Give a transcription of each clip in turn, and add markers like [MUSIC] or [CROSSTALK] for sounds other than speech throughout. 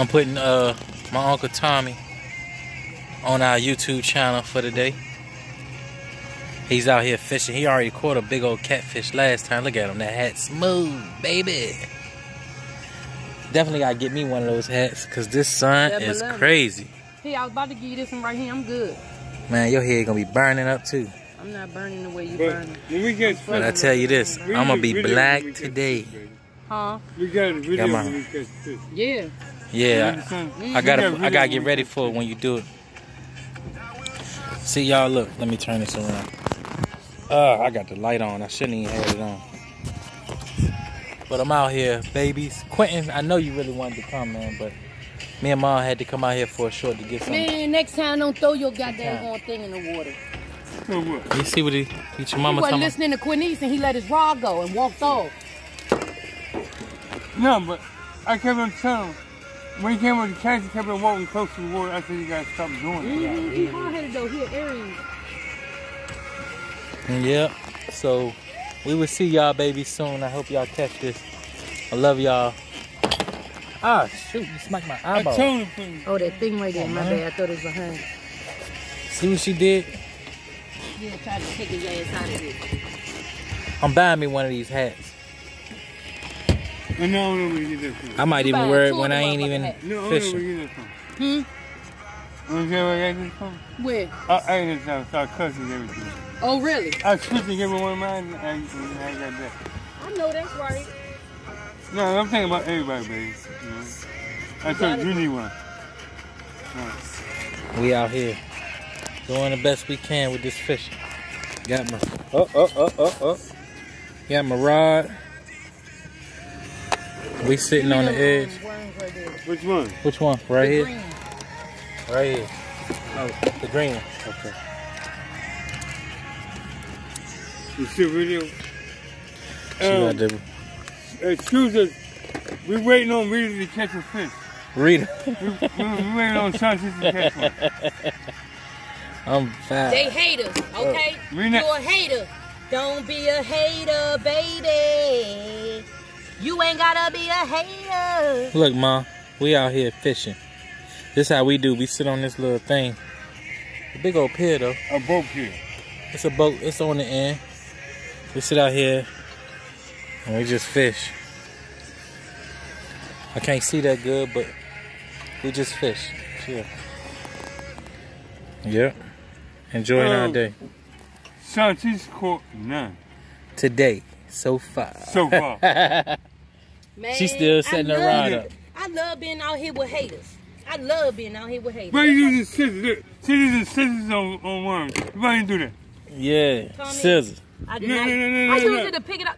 I'm putting uh my uncle Tommy on our YouTube channel for the day. He's out here fishing. He already caught a big old catfish last time. Look at him. That hat smooth, baby. Definitely gotta get me one of those hats because this sun Yeah, is balloon. crazy. Hey, I was about to give you this one right here. I'm good. Man, your head gonna be burning up too. I'm not burning the way you But burning. when we get But I tell you this, I'm gonna be black when we catch today. Huh? We got a video Come on. when we catch fish. Yeah. Yeah, understand? I gotta I gotta get ready for it when you do it. See y'all look, let me turn this around. Uh, I got the light on. I shouldn't even have it on. But I'm out here, babies. Quentin, I know you really wanted to come, man, but me and mom had to come out here for a short to get some. Man, next time don't throw your goddamn Okay. horn thing in the water. So what? You see what he, what your He mama wasn't talking listening to Quinice and he let his rod go and walked off. No, but I kept on telling him. When he came with the catch, he kept on walking close to the water. I said, you gotta stop doing it. Mm-hmm. He hard-headed though. He an Aries. Yep. So we will see y'all baby, soon. I hope y'all catch this. I love y'all. Ah shoot, you smacked my eyeball. told him, put him- Oh, that thing right there. My Uh-huh. bad. I thought it was a hand. See what she did? Yeah, tried to take his ass out of it. I'm buying me one of these hats. I know, I don't know get that from. I might even wear it when I ain't motherfucking even hats. No, I don't know where fishing. get that from. Hmm? You know where I got this from? Where? I, I ate this out, our cousins, everything. Oh, really? I switched and gave one of mine, and I, I got that. I know that's right. No, I'm thinking about everybody, baby. You know? I told you, you need one. We out here doing the best we can with this fishing. Got my oh oh oh oh oh. Got my rod. We sitting on the edge. Right. Which one? Which one? Right The here. green. Right here. Oh, the green. Okay. You see video? She got Um, the excuse us, we waiting on Rita to catch a fish. Rita. We, we, we waiting on Sanchez to catch one. [LAUGHS] I'm fat. They hate us, okay? we You're a hater. Don't be a hater, baby. You ain't gotta be a hater. Look, ma, we out here fishing. This how we do. We sit on this little thing. A big old pier though. A boat here. It's a boat. It's on the end. We sit out here and we just fish. I can't see that good, but we just fish. Yeah. Yep. Enjoying our Um, day. Sanchez caught none Today, so far. so far. [LAUGHS] Man, She still I setting her love rod it. up. I love being out here with haters. I love being out here with haters. Why you using scissors? Look, See, scissors on, on worms. Why you do that? Yeah. Tommy. Scissors. I, did No, not, no, no, no, I no, use no. it to pick it up.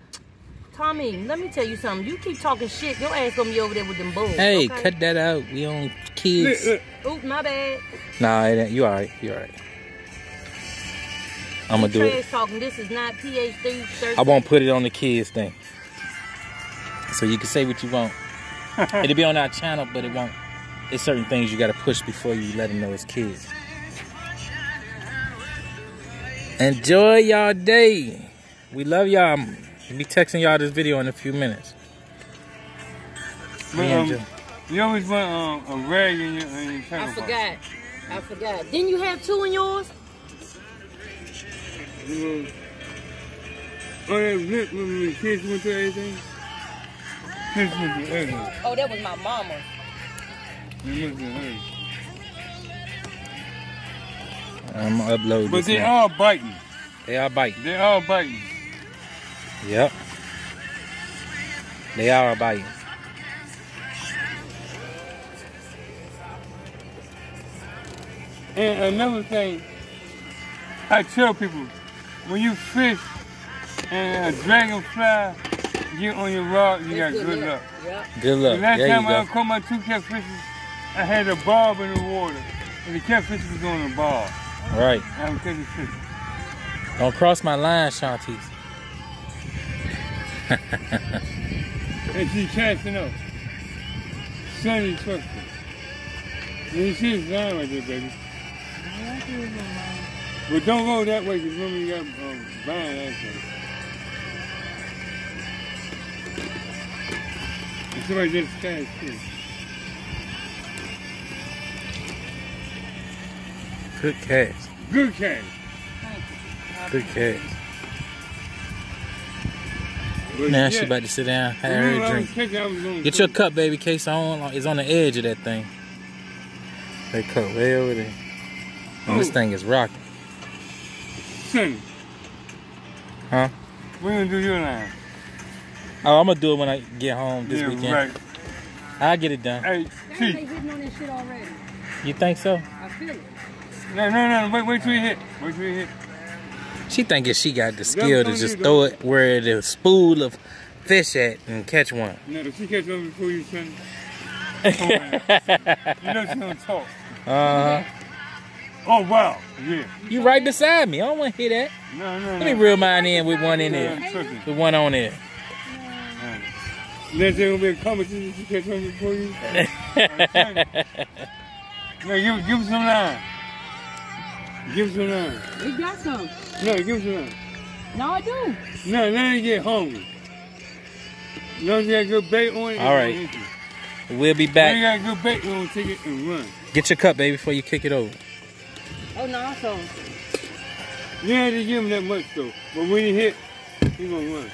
Tommy, let me tell you something. You keep talking shit, your ass gonna be over there with them bulls. Hey, okay? cut that out. We on kids. Oop, my bad. Nah, it ain't. You alright. You alright. I'm gonna do Trash it. talking. This is not PhD. Sir. I won't put it on the kids thing. So you can say what you want. [LAUGHS] It'll be on our channel, but it won't. It's certain things you gotta push before you let them know it's kids. Enjoy y'all day. We love y'all. We'll be texting y'all this video in a few minutes. But, um, you always want um, a rag in your, in your I tackle box. forgot. I forgot. Didn't you have two in yours? You know, oh, that when, when the kids went to everything? [LAUGHS] Oh, that was my mama. They went to everything. I'm gonna upload But this they now. all biting. They are biting. They all biting. Yep. They are biting. And another thing, I tell people, when you fish and a dragonfly get on your rod, you got That's good luck. Yep. Good The luck. last There time I caught my two catfishes, I had a barb in the water. And the catfish was on the barb. Right. I was catching fish. Don't cross my line, Shanties. And she casting up. Sunny truck. You see his line right there, baby. But don't go that way, because remember you got um, blind access. And Грозерская сеть. Good catch. Good catch. Good catch. Now she about to sit down, have her drink. Get your cup, baby, case on is on the edge of that thing. That cup way over there. And this thing is rocking. Huh? We're gonna do your line. Oh, I'm gonna do it when I get home this yeah, weekend. right. I'll get it done. Hey, T. they hitting on that shit already. You think so? I feel it. No, no, no. Wait, wait till you hit. Wait till you hit. She thinking she got the skill to just throw it where the spool of fish at and catch one. No, if she catch one before you, Sonny. Come [LAUGHS] you know she don't talk. Uh huh. Oh, wow. Yeah. You right beside me. I don't want to hear that. No, no, no. Let me reel mine in with one in there. I'm. With one on there. Next thing gonna be a competition she catch something before you. [LAUGHS] no, give, give him some line. Give him some line. We got some. No, give him some line. No, I do. No, let him get hungry. You know, you got good bait on it. All right. it's gonna hit you. We'll be When you back. got good bait, you gonna take it and run. Get your cup, baby, before you kick it over. Oh, no, so. You ain't have to give him that much though. But when he hit, he gonna run.